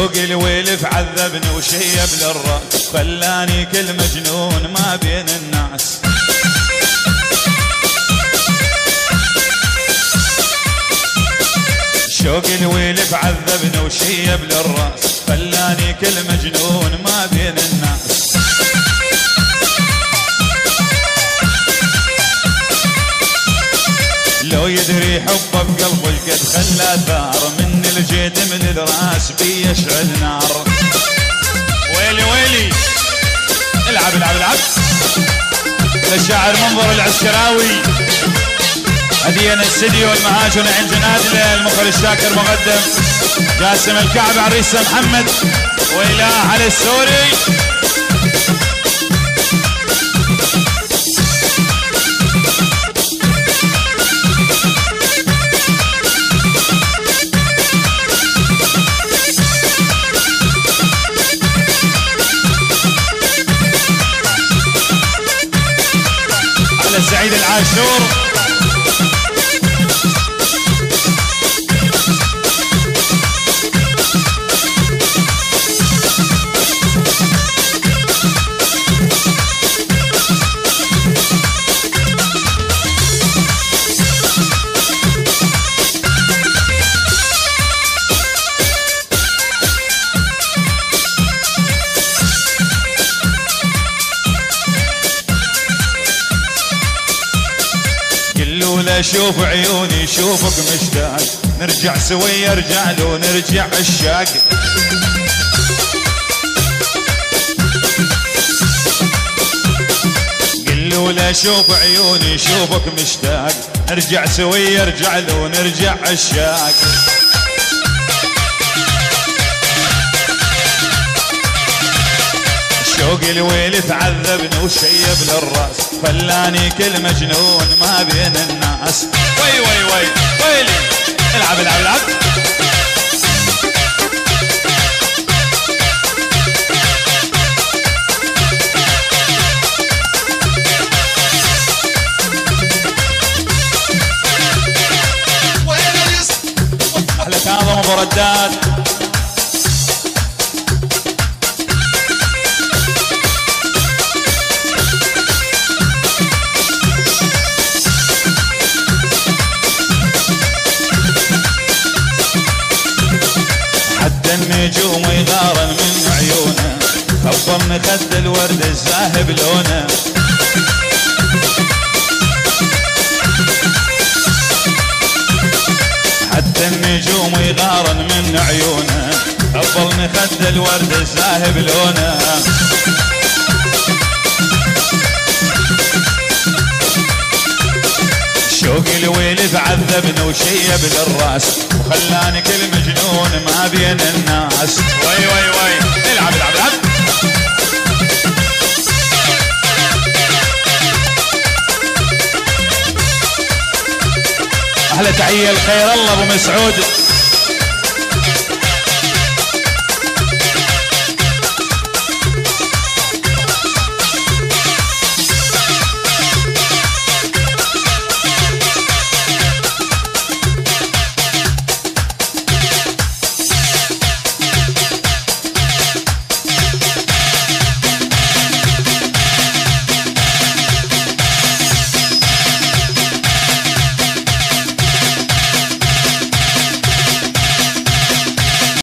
شوق الويلف عذبني وشيب للراس خلاني كل مجنون ما بين الناس. شوق الويلف عذبني وشيب للراس خلاني كل مجنون ما بين الناس. لو يدري حبه بقلبه قد خلى ثار الجيد من الراس بي يشعل نار. ويلي ويلي. العب العب العب. للشاعر منظر العسكراوي. هدية الاستديو المهاجر عند جناد المخرج الشاكر مقدم. جاسم الكعب عريسه محمد. وإله على السوري. سعيد العاشور. شوف عيوني شوفك مشتاق نرجع سوي ارجع له نرجع عشاق. قلوا له شوف عيوني شوفك مشتاق نرجع سوي ارجع له نرجع عشاق. شوق الويل تعذبني وشيب للراس خلاني كل مجنون ما بين الناس. وي وي وي ويلي. العب العب العب. أحلى كاظم النجوم يغارن من عيونه. خبرني خد الورد الزاهب لونه. حتى النجوم يغارن من عيونه. خبرني خد الورد الزاهب لونه. بعذبني وشيب للراس وخلاني كل مجنون ما بين الناس. وي وي وي. العب العب العب. أحلى تحية لخير الله أبو مسعود.